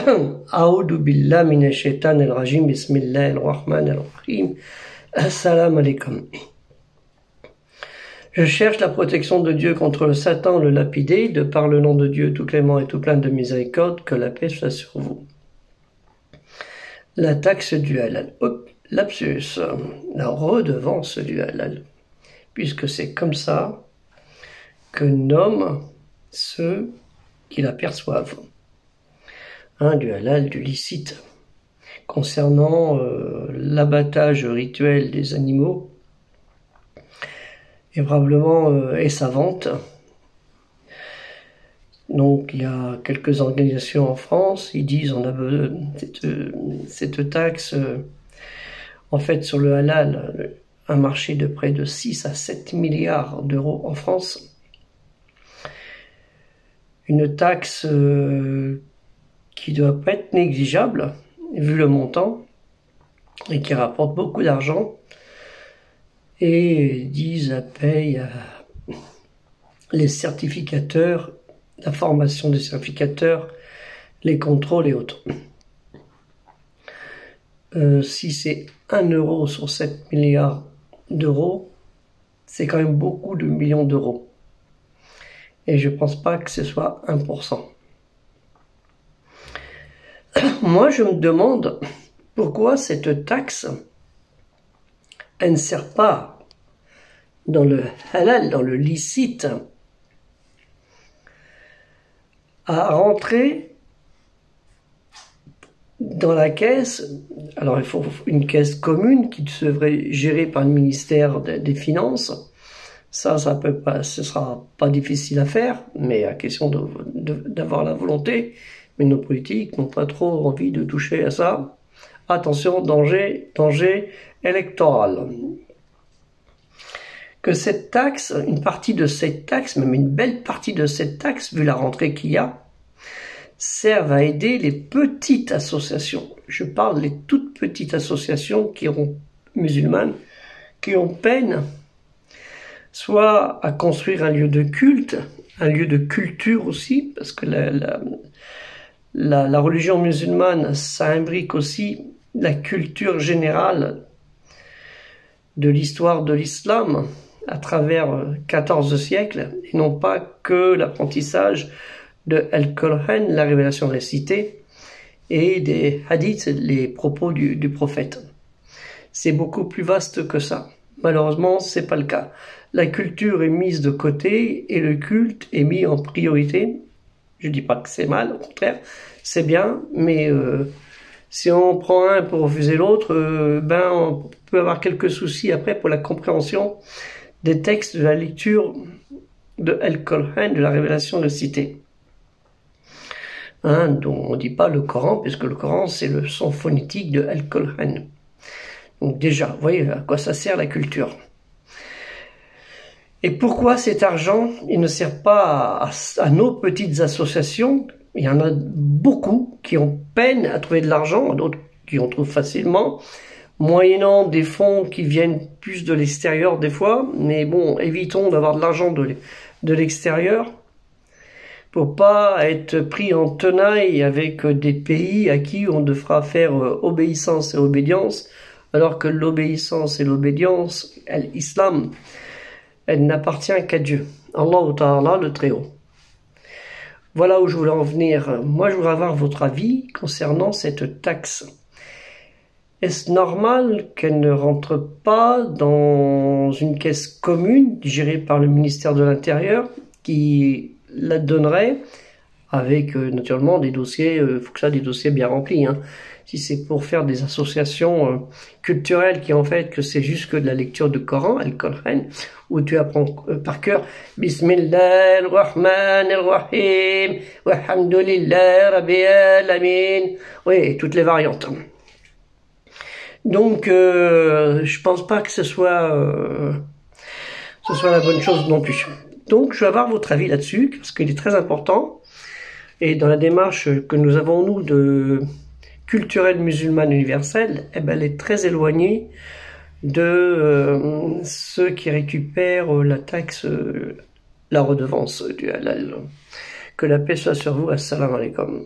Billah rajim, bismillah el rahman el rahim. Assalamu. Je cherche la protection de Dieu contre le Satan, le lapidé, de par le nom de Dieu tout clément et tout plein de miséricorde, que la paix soit sur vous. La taxe duale, lapsus, la redevance duale, puisque c'est comme ça que nomme ceux qui la perçoivent. Du halal, du licite. Concernant euh, l'abattage rituel des animaux, et probablement euh, et savante. Donc il y a quelques organisations en France, ils disent on a cette, cette taxe euh, en fait sur le halal, un marché de près de 6 à 7 milliards d'euros en France. Une taxe euh, doit pas être négligeable vu le montant et qui rapporte beaucoup d'argent et disent à paye les certificateurs, la formation des certificateurs, les contrôles et autres. Euh, si c'est 1 euro sur 7 milliards d'euros, c'est quand même beaucoup de millions d'euros. Et je pense pas que ce soit 1%. Moi, je me demande pourquoi cette taxe elle ne sert pas dans le halal, dans le licite, à rentrer dans la caisse. Alors il faut une caisse commune qui serait gérée par le ministère des Finances. Ça, ça peut pas, ce sera pas difficile à faire, mais à question d'avoir la volonté. Nos politiques n'ont pas trop envie de toucher à ça. Attention, danger, danger électoral. Que cette taxe, une partie de cette taxe, même une belle partie de cette taxe, vu la rentrée qu'il y a, serve à aider les petites associations. Je parle des toutes petites associations qui ont musulmanes, qui ont peine soit à construire un lieu de culte, un lieu de culture aussi, parce que la, la religion musulmane, ça imbrique aussi la culture générale de l'histoire de l'islam à travers 14 siècles et non pas que l'apprentissage de Al-Qur'an, la révélation récitée, et des hadiths, les propos du, du prophète. C'est beaucoup plus vaste que ça. Malheureusement, c'est pas le cas. La culture est mise de côté et le culte est mis en priorité. Je dis pas que c'est mal, au contraire, c'est bien, mais euh, si on prend un pour refuser l'autre, euh, ben on peut avoir quelques soucis après pour la compréhension des textes de la lecture de Al-Qur'an, de la révélation de cité. Hein, on ne dit pas le Coran, puisque le Coran c'est le son phonétique de Al-Qur'an. Donc déjà, vous voyez à quoi ça sert la culture. Et pourquoi cet argent, il ne sert pas à nos petites associations? Il y en a beaucoup qui ont peine à trouver de l'argent, d'autres qui en trouvent facilement, moyennant des fonds qui viennent plus de l'extérieur des fois, mais bon, évitons d'avoir de l'argent de, l'extérieur pour pas être pris en tenaille avec des pays à qui on devra faire euh, obéissance et obédience, alors que l'obéissance et l'obédience, l'islam, elle n'appartient qu'à Dieu. Allah Ta'ala, le Très-Haut. Voilà où je voulais en venir. Moi, je voudrais avoir votre avis concernant cette taxe. Est-ce normal qu'elle ne rentre pas dans une caisse commune gérée par le ministère de l'Intérieur qui la donnerait avec euh, naturellement des dossiers, il euh, faut que ça des dossiers bien remplis. Hein si c'est pour faire des associations euh, culturelles qui en fait que c'est juste que de la lecture du Coran, Al-Qur'an, où tu apprends euh, par cœur Bismillah ar-Rahman ar-Rahim, walhamdulillah rabbil alamin, oui, toutes les variantes. Donc, euh, je pense pas que ce soit, euh, ce soit la bonne chose non plus. Donc, je vais avoir votre avis là-dessus, parce qu'il est très important. Et dans la démarche que nous avons, nous, de culturelle musulmane universelle, eh ben, elle est très éloignée de euh, ceux qui récupèrent la taxe, la redevance du halal. Que la paix soit sur vous. Assalamu alaikum.